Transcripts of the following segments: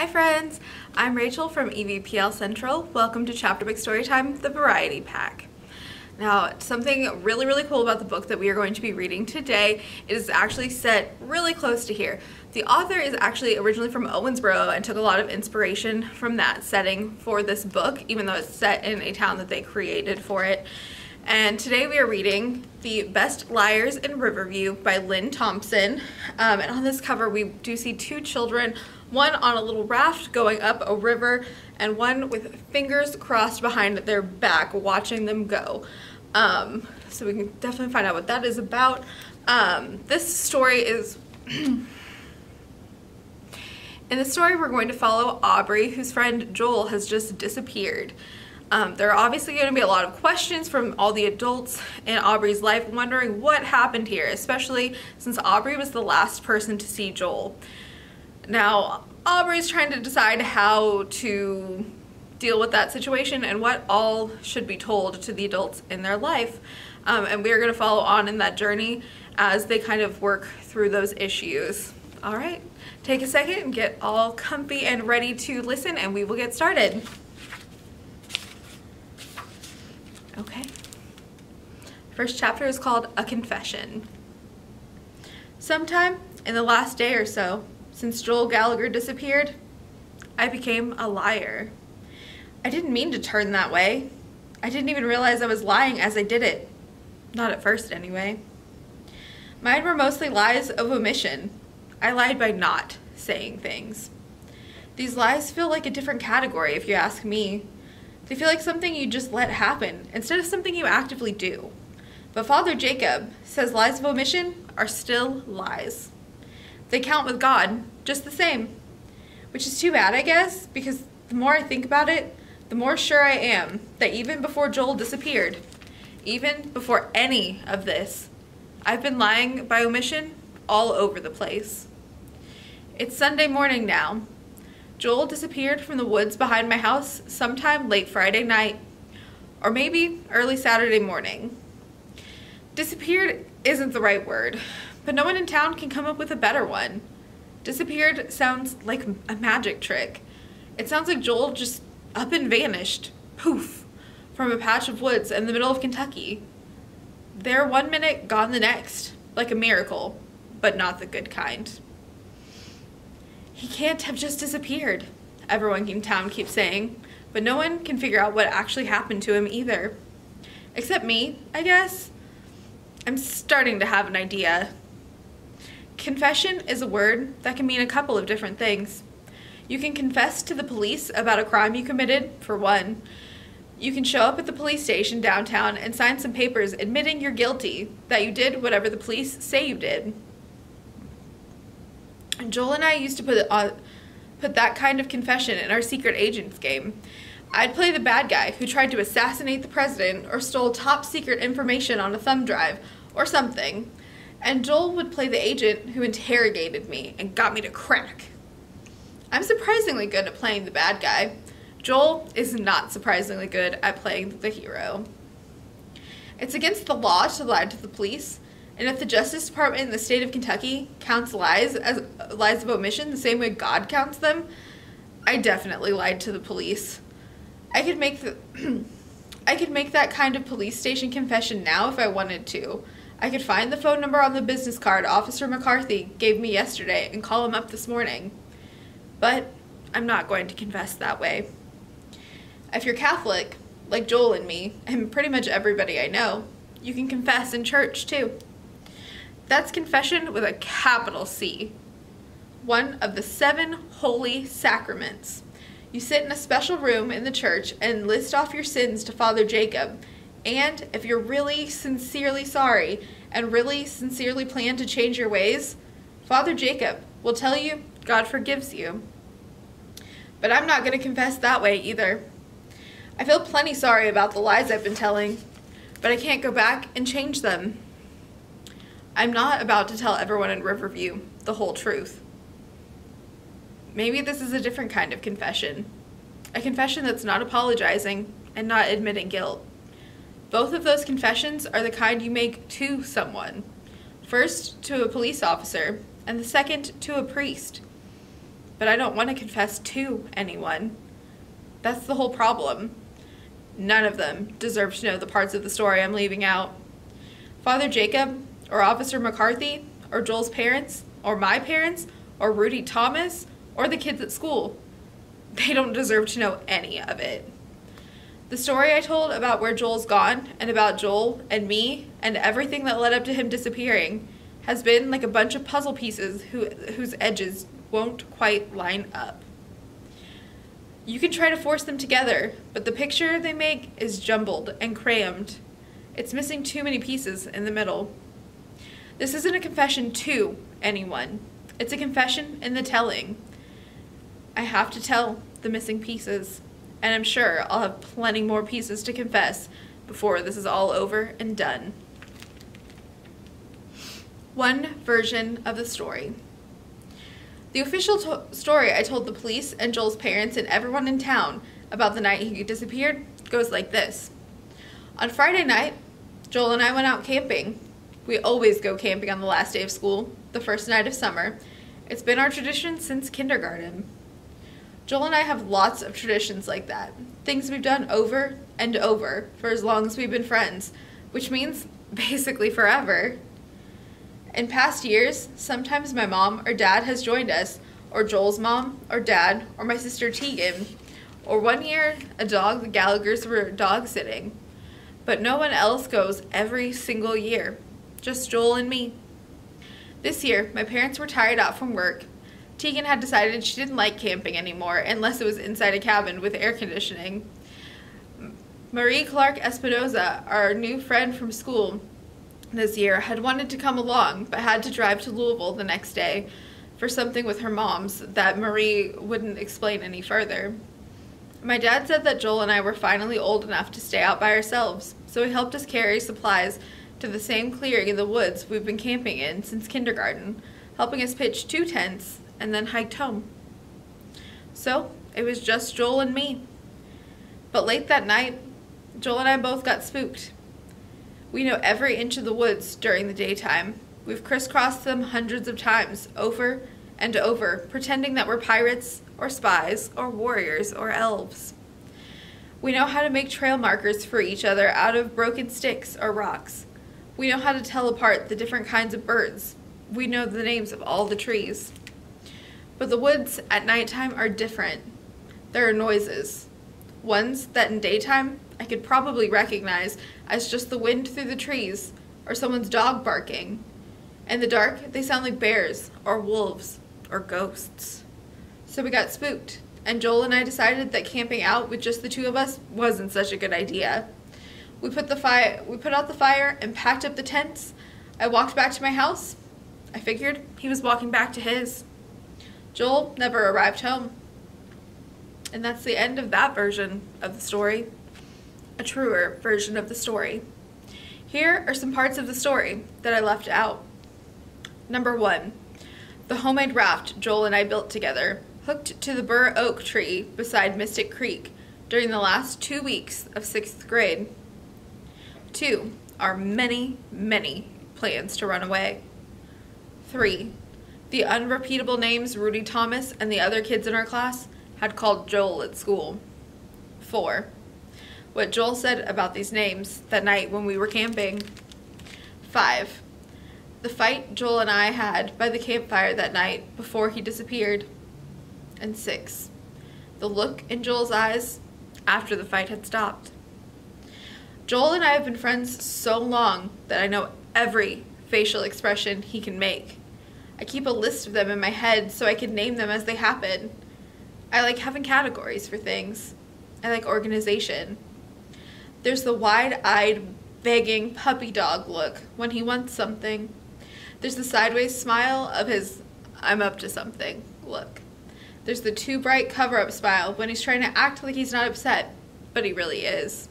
Hi friends, I'm Rachel from EVPL Central. Welcome to Chapter Book Storytime, the Variety Pack. Now, something really, really cool about the book that we are going to be reading today is actually set really close to here. The author is actually originally from Owensboro and took a lot of inspiration from that setting for this book, even though it's set in a town that they created for it. And today we are reading The Best Liars in Riverview by Lin Thompson. Um, and on this cover, we do see two children one on a little raft going up a river, and one with fingers crossed behind their back watching them go. Um, so we can definitely find out what that is about. Um, this story is. In the story, we're going to follow Aubrey, whose friend Joel has just disappeared. Um, there are obviously going to be a lot of questions from all the adults in Aubrey's life wondering what happened here, especially since Aubrey was the last person to see Joel. Now, Aubrey's trying to decide how to deal with that situation and what all should be told to the adults in their life. Um, and we are going to follow on in that journey as they kind of work through those issues. All right, take a second and get all comfy and ready to listen, and we will get started. Okay. First chapter is called A Confession. Sometime in the last day or so, since Joel Gallagher disappeared, I became a liar. I didn't mean to turn that way. I didn't even realize I was lying as I did it. Not at first, anyway. Mine were mostly lies of omission. I lied by not saying things. These lies feel like a different category, if you ask me. They feel like something you just let happen instead of something you actively do. But Father Jacob says lies of omission are still lies. They count with God just the same. Which is too bad, I guess, because the more I think about it, the more sure I am that even before Joel disappeared, even before any of this, I've been lying by omission all over the place. It's Sunday morning now. Joel disappeared from the woods behind my house sometime late Friday night, or maybe early Saturday morning. Disappeared isn't the right word, but no one in town can come up with a better one. Disappeared sounds like a magic trick. It sounds like Joel just up and vanished, poof, from a patch of woods in the middle of Kentucky. There one minute, gone the next, like a miracle, but not the good kind. He can't have just disappeared, everyone in town keeps saying, but no one can figure out what actually happened to him either. Except me, I guess. I'm starting to have an idea. Confession is a word that can mean a couple of different things. You can confess to the police about a crime you committed, for one. You can show up at the police station downtown and sign some papers admitting you're guilty, that you did whatever the police say you did. Joel and I used to put uh, put that kind of confession in our secret agents game. I'd play the bad guy who tried to assassinate the president or stole top secret information on a thumb drive or something and Joel would play the agent who interrogated me and got me to crack. I'm surprisingly good at playing the bad guy. Joel is not surprisingly good at playing the hero. It's against the law to lie to the police, and if the Justice Department in the state of Kentucky counts lies as lies of omission the same way God counts them, I definitely lied to the police. I could make the I could make that kind of police station confession now if I wanted to. I could find the phone number on the business card Officer McCarthy gave me yesterday and call him up this morning. But I'm not going to confess that way. If you're Catholic, like Joel and me, and pretty much everybody I know, you can confess in church too. That's confession with a capital C. One of the seven holy sacraments. You sit in a special room in the church and list off your sins to Father Jacob, and if you're really sincerely sorry and really sincerely plan to change your ways, Father Jacob will tell you God forgives you. But I'm not going to confess that way either. I feel plenty sorry about the lies I've been telling, but I can't go back and change them. I'm not about to tell everyone in Riverview the whole truth. Maybe this is a different kind of confession. A confession that's not apologizing and not admitting guilt. Both of those confessions are the kind you make to someone. First, to a police officer, and the second, to a priest. but I don't want to confess to anyone. That's the whole problem. None of them deserve to know the parts of the story I'm leaving out. Father Jacob, or Officer McCarthy, or Joel's parents, or my parents, or Rudy Thomas, or the kids at school. They don't deserve to know any of it. The story I told about where Joel's gone and about Joel and me and everything that led up to him disappearing has been like a bunch of puzzle pieces who, whose edges won't quite line up. You can try to force them together, but the picture they make is jumbled and crammed. It's missing too many pieces in the middle. This isn't a confession to anyone, it's a confession in the telling. I have to tell the missing pieces, and I'm sure I'll have plenty more pieces to confess before this is all over and done. One version of the story. The official to- story I told the police and Joel's parents and everyone in town about the night he disappeared goes like this. On Friday night, Joel and I went out camping. We always go camping on the last day of school, the first night of summer. It's been our tradition since kindergarten. Joel and I have lots of traditions like that, things we've done over and over for as long as we've been friends, which means basically forever. In past years, sometimes my mom or dad has joined us, or Joel's mom or dad, or my sister Tegan. Or one year, a dog, the Gallaghers were dog sitting. But no one else goes every single year, just Joel and me. This year, my parents were tired out from work. Tegan had decided she didn't like camping anymore unless it was inside a cabin with air conditioning. Marie Clark Espinoza, our new friend from school, this year had wanted to come along but had to drive to Louisville the next day for something with her mom's that Marie wouldn't explain any further. My dad said that Joel and I were finally old enough to stay out by ourselves, so he helped us carry supplies to the same clearing in the woods we've been camping in since kindergarten, helping us pitch two tents and then hiked home. So, it was just Joel and me. But late that night, Joel and I both got spooked. We know every inch of the woods during the daytime. We've crisscrossed them hundreds of times, over and over, pretending that we're pirates or spies or warriors or elves. We know how to make trail markers for each other out of broken sticks or rocks. We know how to tell apart the different kinds of birds. We know the names of all the trees. But the woods at nighttime are different. There are noises. Ones that in daytime I could probably recognize as just the wind through the trees or someone's dog barking. In the dark, they sound like bears or wolves or ghosts. So we got spooked, and Joel and I decided that camping out with just the two of us wasn't such a good idea. We put the fire we put out the fire and packed up the tents. I walked back to my house. I figured he was walking back to his. Joel never arrived home. And that's the end of that version of the story a truer version of the story. Here are some parts of the story that I left out. Number one, the homemade raft Joel and I built together, hooked to the bur oak tree beside Mystic Creek during the last two weeks of sixth grade. Two, our many, many plans to run away. Three, the unrepeatable names Rudy Thomas and the other kids in our class had called Joel at school. Four, what Joel said about these names that night when we were camping. 5. The fight Joel and I had by the campfire that night before he disappeared. And 6. The look in Joel's eyes after the fight had stopped. Joel and I have been friends so long that I know every facial expression he can make. I keep a list of them in my head so I can name them as they happen. I like having categories for things. I like organization. There's the wide eyed, begging puppy dog look when he wants something. There's the sideways smile of his I'm up to something look. There's the too bright cover up smile when he's trying to act like he's not upset, but he really is.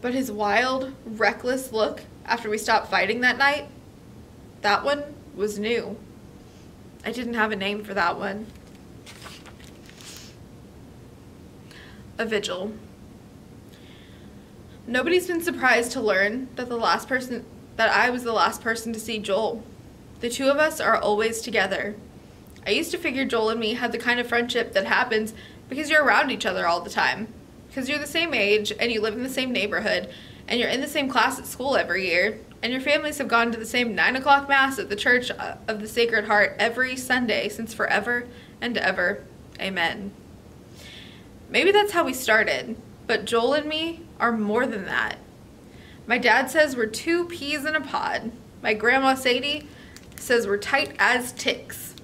But his wild, reckless look after we stopped fighting that night, that one was new. I didn't have a name for that one. A vigil. Nobody's been surprised to learn that the last person that I was the last person to see Joel. The two of us are always together. I used to figure Joel and me had the kind of friendship that happens because you're around each other all the time. Because you're the same age and you live in the same neighborhood and you're in the same class at school every year and your families have gone to the same 9 o'clock mass at the Church of the Sacred Heart every Sunday since forever and ever. Amen. Maybe that's how we started, but Joel and me are more than that. My dad says we're two peas in a pod. My grandma Sadie says we're tight as ticks.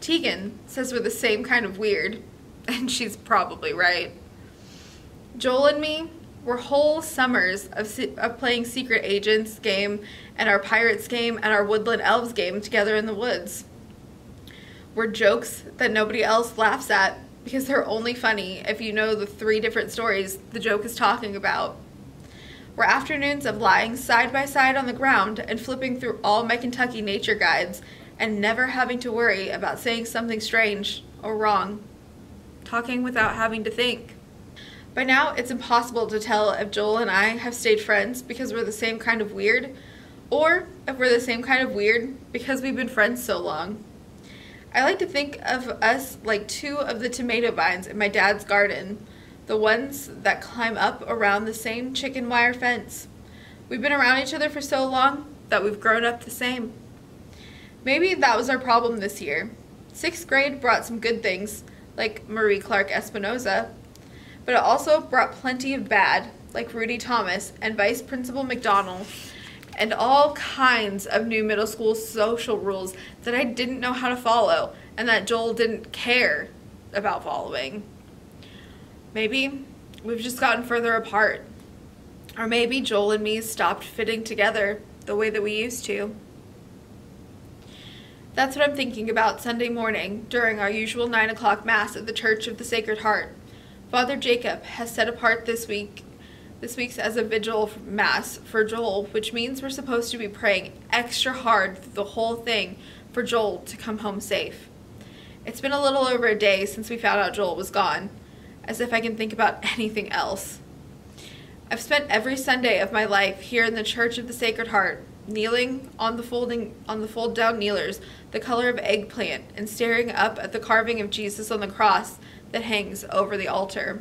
Tegan says we're the same kind of weird, and she's probably right. Joel and me were whole summers of, of playing Secret Agents game and our Pirates game and our Woodland Elves game together in the woods. We're jokes that nobody else laughs at because they're only funny if you know the three different stories the joke is talking about. We're afternoons of lying side by side on the ground and flipping through all my Kentucky nature guides and never having to worry about saying something strange or wrong. Talking without having to think. By now, it's impossible to tell if Joel and I have stayed friends because we're the same kind of weird, or if we're the same kind of weird because we've been friends so long. I like to think of us like two of the tomato vines in my dad's garden, the ones that climb up around the same chicken wire fence. We've been around each other for so long that we've grown up the same. Maybe that was our problem this year. Sixth grade brought some good things, like Marie Clark Espinosa, but it also brought plenty of bad, like Rudy Thomas and Vice Principal McDonald, and all kinds of new middle school social rules that I didn't know how to follow and that Joel didn't care about following. Maybe we've just gotten further apart. Or maybe Joel and me stopped fitting together the way that we used to. That's what I'm thinking about Sunday morning during our usual 9 o'clock Mass at the Church of the Sacred Heart. Father Jacob has set apart this week this week's as a vigil mass for Joel, which means we're supposed to be praying extra hard the whole thing for Joel to come home safe. It's been a little over a day since we found out Joel was gone, as if I can think about anything else. I've spent every Sunday of my life here in the Church of the Sacred Heart, kneeling on the folding on the fold down kneelers, the color of eggplant, and staring up at the carving of Jesus on the cross that hangs over the altar.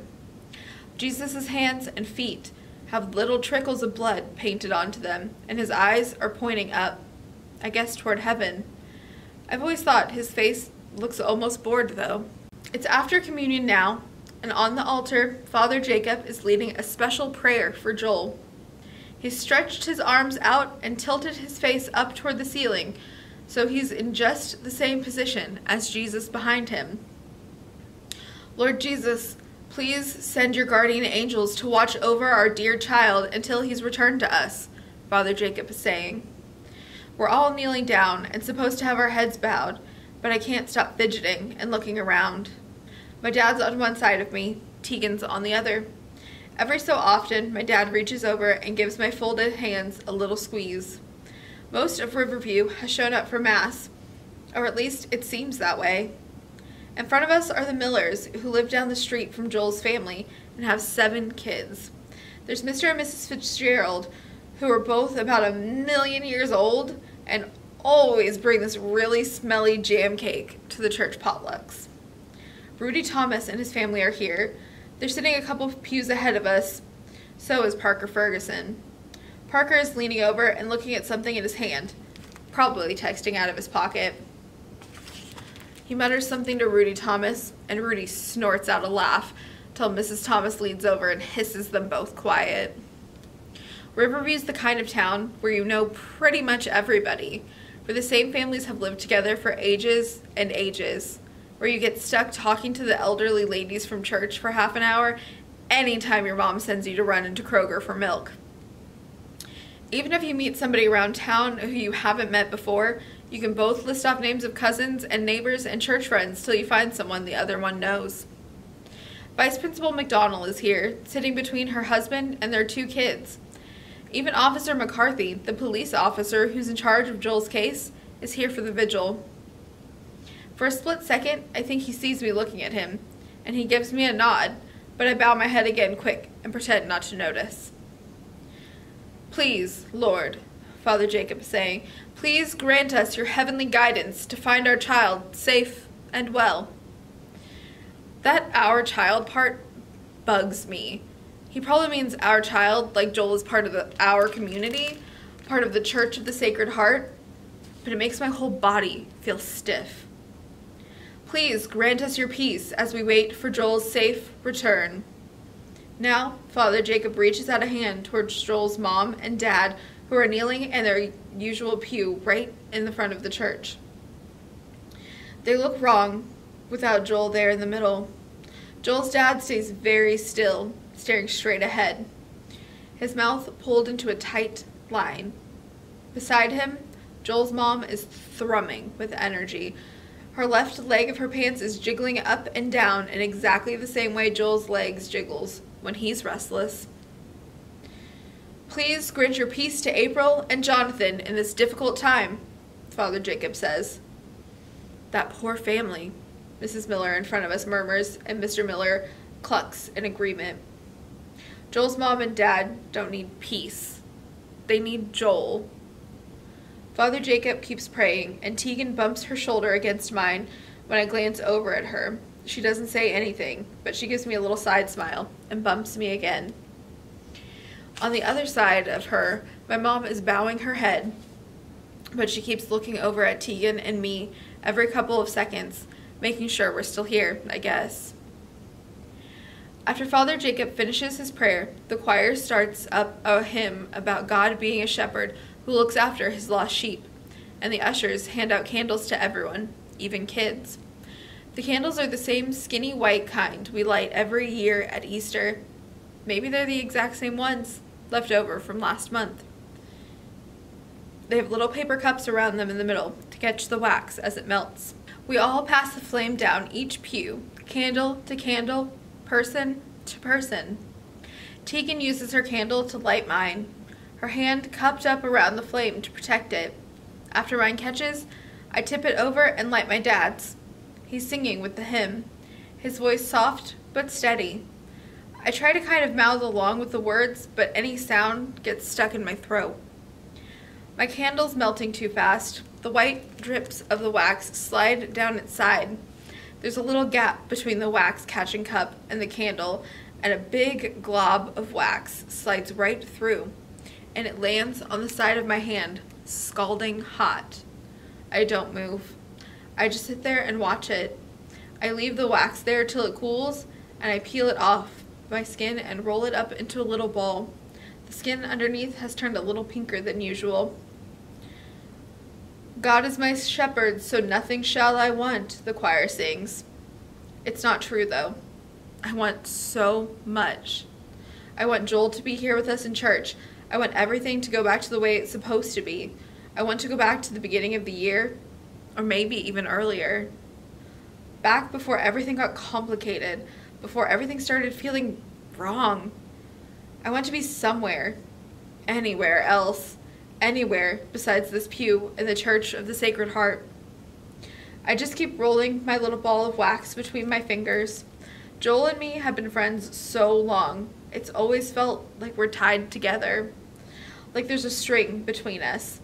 Jesus' hands and feet have little trickles of blood painted onto them, and his eyes are pointing up, I guess toward heaven. I've always thought his face looks almost bored, though. It's after communion now, and on the altar, Father Jacob is leading a special prayer for Joel. He stretched his arms out and tilted his face up toward the ceiling, so he's in just the same position as Jesus behind him. Lord Jesus, please send your guardian angels to watch over our dear child until he's returned to us, Father Jacob is saying. We're all kneeling down and supposed to have our heads bowed, but I can't stop fidgeting and looking around. My dad's on one side of me, Tegan's on the other. Every so often, my dad reaches over and gives my folded hands a little squeeze. Most of Riverview has shown up for Mass, or at least it seems that way. In front of us are the Millers, who live down the street from Joel's family and have seven kids. There's Mr. and Mrs. Fitzgerald, who are both about a million years old and always bring this really smelly jam cake to the church potlucks. Rudy Thomas and his family are here. They're sitting a couple of pews ahead of us. So is Parker Ferguson. Parker is leaning over and looking at something in his hand, probably texting out of his pocket. He mutters something to Rudy Thomas, and Rudy snorts out a laugh till Mrs. Thomas leans over and hisses them both quiet. Riverview's the kind of town where you know pretty much everybody, where the same families have lived together for ages and ages where you get stuck talking to the elderly ladies from church for half an hour anytime your mom sends you to run into Kroger for milk. Even if you meet somebody around town who you haven't met before, you can both list off names of cousins and neighbors and church friends till you find someone the other one knows. Vice Principal McDonald is here, sitting between her husband and their two kids. Even Officer McCarthy, the police officer who's in charge of Joel's case, is here for the vigil. For a split second, I think he sees me looking at him, and he gives me a nod, but I bow my head again quick and pretend not to notice. Please, Lord, Father Jacob is saying, please grant us your heavenly guidance to find our child safe and well. That our child part bugs me. He probably means our child, like Joel is part of the, our community, part of the Church of the Sacred Heart, but it makes my whole body feel stiff. Please grant us your peace as we wait for Joel's safe return. Now, Father Jacob reaches out a hand towards Joel's mom and dad, who are kneeling in their usual pew right in the front of the church. They look wrong without Joel there in the middle. Joel's dad stays very still, staring straight ahead, his mouth pulled into a tight line. Beside him, Joel's mom is thrumming with energy. Her left leg of her pants is jiggling up and down in exactly the same way Joel's legs jiggles when he's restless. Please grant your peace to April and Jonathan in this difficult time, Father Jacob says. That poor family, Mrs. Miller in front of us murmurs, and Mr. Miller clucks in agreement. Joel's mom and dad don't need peace. They need Joel. Father Jacob keeps praying, and Tegan bumps her shoulder against mine when I glance over at her. She doesn't say anything, but she gives me a little side smile and bumps me again. On the other side of her, my mom is bowing her head, but she keeps looking over at Tegan and me every couple of seconds, making sure we're still here, I guess. After Father Jacob finishes his prayer, the choir starts up a hymn about God being a shepherd who looks after his lost sheep, and the ushers hand out candles to everyone, even kids. The candles are the same skinny white kind we light every year at Easter. Maybe they're the exact same ones, left over from last month. They have little paper cups around them in the middle to catch the wax as it melts. We all pass the flame down each pew, candle to candle, person to person. Tegan uses her candle to light mine, her hand cupped up around the flame to protect it. After mine catches, I tip it over and light my dad's. He's singing with the hymn, his voice soft but steady. I try to kind of mouth along with the words, but any sound gets stuck in my throat. My candle's melting too fast. The white drips of the wax slide down its side. There's a little gap between the wax catching cup and the candle, and a big glob of wax slides right through, and it lands on the side of my hand, scalding hot. I don't move. I just sit there and watch it. I leave the wax there till it cools, and I peel it off my skin and roll it up into a little ball. The skin underneath has turned a little pinker than usual. God is my shepherd, so nothing shall I want, the choir sings. It's not true, though. I want so much. I want Joel to be here with us in church. I want everything to go back to the way it's supposed to be. I want to go back to the beginning of the year or maybe even earlier. Back before everything got complicated, before everything started feeling wrong. I want to be somewhere, anywhere else, anywhere besides this pew in the Church of the Sacred Heart. I just keep rolling my little ball of wax between my fingers. Joel and me have been friends so long. It's always felt like we're tied together, like there's a string between us.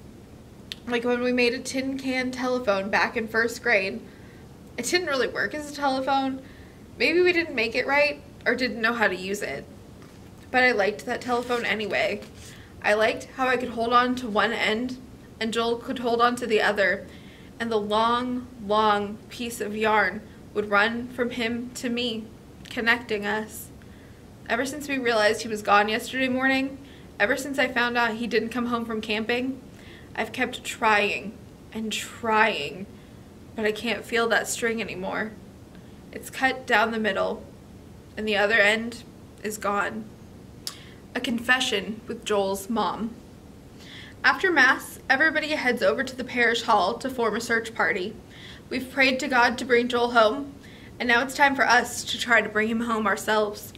Like when we made a tin can telephone back in first grade, it didn't really work as a telephone. Maybe we didn't make it right or didn't know how to use it. But I liked that telephone anyway. I liked how I could hold on to one end and Joel could hold on to the other, and the long, long piece of yarn would run from him to me, connecting us. Ever since we realized he was gone yesterday morning, ever since I found out he didn't come home from camping, I've kept trying and trying, but I can't feel that string anymore. It's cut down the middle, and the other end is gone. A confession with Joel's mom. After Mass, everybody heads over to the parish hall to form a search party. We've prayed to God to bring Joel home, and now it's time for us to try to bring him home ourselves.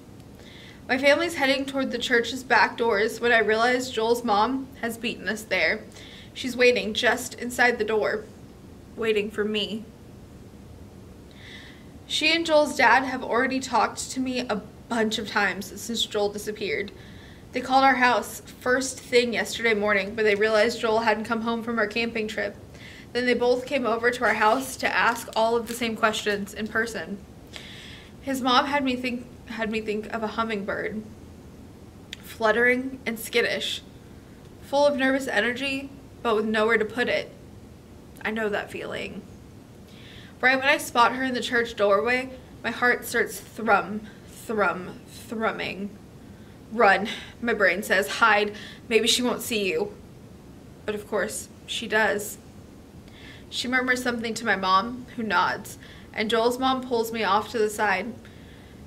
My family's heading toward the church's back doors when I realize Joel's mom has beaten us there She's waiting just inside the door, waiting for me. She and Joel's dad have already talked to me a bunch of times since Joel disappeared. They called our house first thing yesterday morning, but they realized Joel hadn't come home from our camping trip. Then they both came over to our house to ask all of the same questions in person. His mom had me think had me think of a hummingbird, fluttering and skittish, full of nervous energy, but with nowhere to put it. I know that feeling. Right when I spot her in the church doorway, my heart starts thrum, thrum, thrumming. Run, my brain says. Hide. Maybe she won't see you. But of course, she does. She murmurs something to my mom, who nods, and Joel's mom pulls me off to the side.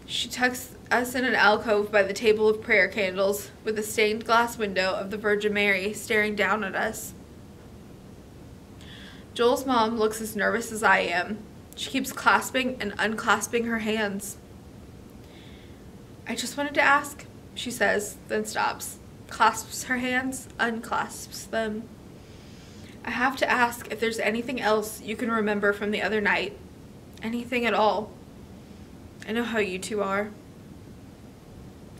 She tucks us in an alcove by the table of prayer candles, with a stained glass window of the Virgin Mary staring down at us. Joel's mom looks as nervous as I am. She keeps clasping and unclasping her hands. I just wanted to ask, she says, then stops, clasps her hands, unclasps them. I have to ask if there's anything else you can remember from the other night. Anything at all. I know how you two are.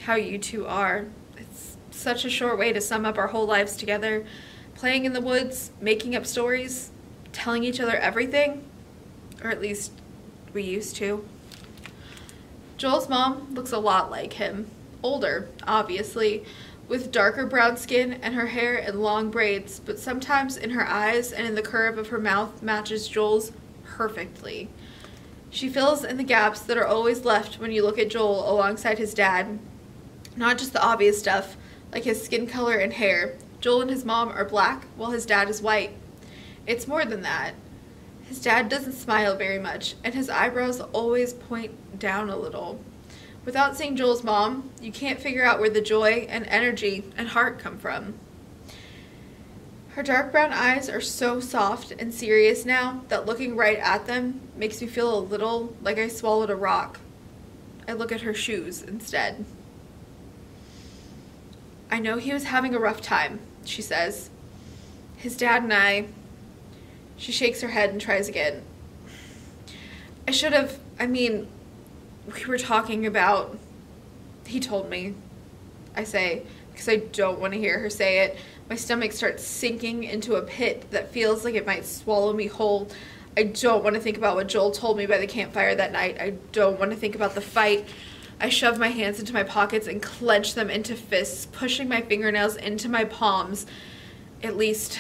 How you two are. It's such a short way to sum up our whole lives together. Playing in the woods, making up stories, telling each other everything. Or at least we used to. Joel's mom looks a lot like him. Older, obviously, with darker brown skin and her hair in long braids, but sometimes in her eyes and in the curve of her mouth matches Joel's perfectly. She fills in the gaps that are always left when you look at Joel alongside his dad. Not just the obvious stuff, like his skin color and hair. Joel and his mom are black, while his dad is white. It's more than that. His dad doesn't smile very much, and his eyebrows always point down a little. Without seeing Joel's mom, you can't figure out where the joy and energy and heart come from. Her dark brown eyes are so soft and serious now that looking right at them makes me feel a little like I swallowed a rock. I look at her shoes instead. I know he was having a rough time, she says. His dad and I. She shakes her head and tries again. I should have, I mean, we were talking about. He told me. I say, because I don't want to hear her say it. My stomach starts sinking into a pit that feels like it might swallow me whole. I don't want to think about what Joel told me by the campfire that night. I don't want to think about the fight. I shove my hands into my pockets and clench them into fists, pushing my fingernails into my palms. At least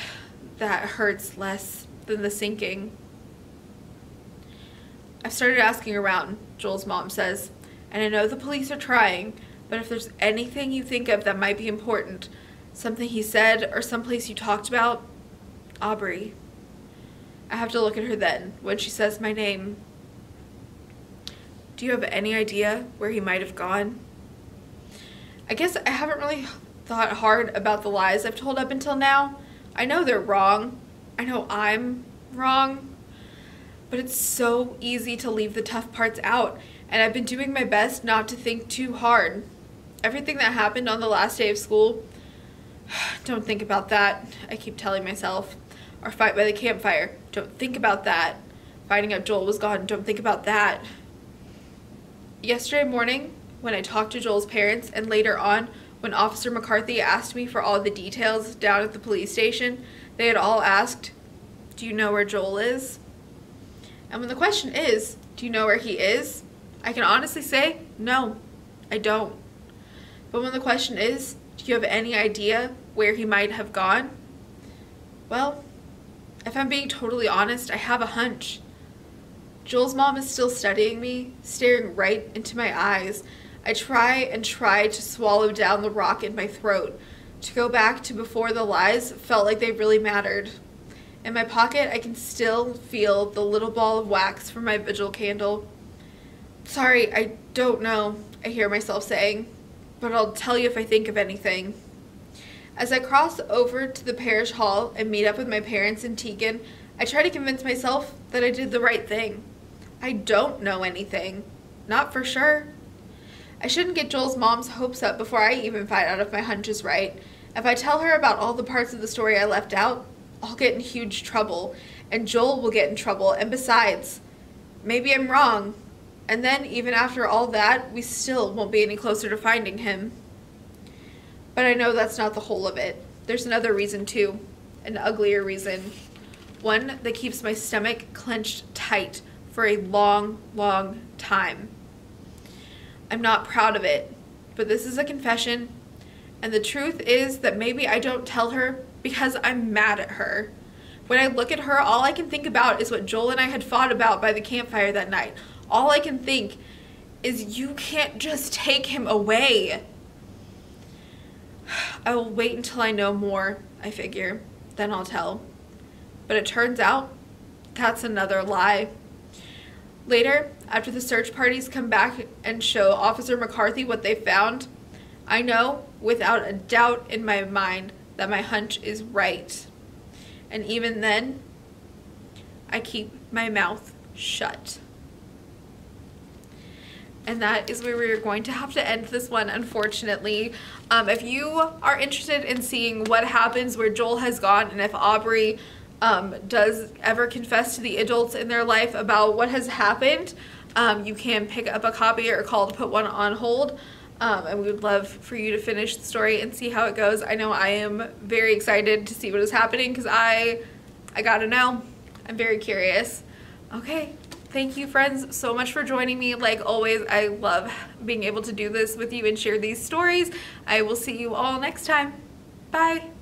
that hurts less than the sinking. I've started asking around, Joel's mom says, and I know the police are trying, but if there's anything you think of that might be important, something he said or someplace you talked about, Aubrey. I have to look at her then when she says my name. Do you have any idea where he might have gone? I guess I haven't really thought hard about the lies I've told up until now. I know they're wrong. I know I'm wrong but it's so easy to leave the tough parts out, and I've been doing my best not to think too hard. Everything that happened on the last day of school, don't think about that, I keep telling myself. Our fight by the campfire, don't think about that. Finding out Joel was gone, don't think about that. Yesterday morning, when I talked to Joel's parents, and later on, when Officer McCarthy asked me for all the details down at the police station, they had all asked, Do you know where Joel is? And when the question is, do you know where he is? I can honestly say, no, I don't. But when the question is, do you have any idea where he might have gone? Well, if I'm being totally honest, I have a hunch. Joel's mom is still studying me, staring right into my eyes. I try and try to swallow down the rock in my throat. To go back to before the lies felt like they really mattered. In my pocket, I can still feel the little ball of wax from my vigil candle. Sorry, I don't know, I hear myself saying, but I'll tell you if I think of anything. As I cross over to the parish hall and meet up with my parents in Tegan, I try to convince myself that I did the right thing. I don't know anything. Not for sure. I shouldn't get Joel's mom's hopes up before I even find out if my hunch is right. If I tell her about all the parts of the story I left out, I'll get in huge trouble, and Joel will get in trouble, and besides, maybe I'm wrong. And then, even after all that, we still won't be any closer to finding him. But I know that's not the whole of it. There's another reason, too. An uglier reason. one that keeps my stomach clenched tight for a long, long time. I'm not proud of it, but this is a confession, and the truth is that maybe I don't tell her because I'm mad at her. When I look at her, all I can think about is what Joel and I had fought about by the campfire that night. All I can think is you can't just take him away. I will wait until I know more, I figure. Then I'll tell. But it turns out that's another lie. Later, after the search parties come back and show Officer McCarthy what they found, I know without a doubt in my mind that my hunch is right. And even then, I keep my mouth shut. And that is where we're going to have to end this one, unfortunately. Um, if you are interested in seeing what happens where Joel has gone and if Aubrey um, does ever confess to the adults in their life about what has happened, um, you can pick up a copy or call to put one on hold. Um, and we would love for you to finish the story and see how it goes. I know I am very excited to see what is happening because I, I gotta know. I'm very curious. Okay, thank you friends so much for joining me. Like always, I love being able to do this with you and share these stories. I will see you all next time. Bye.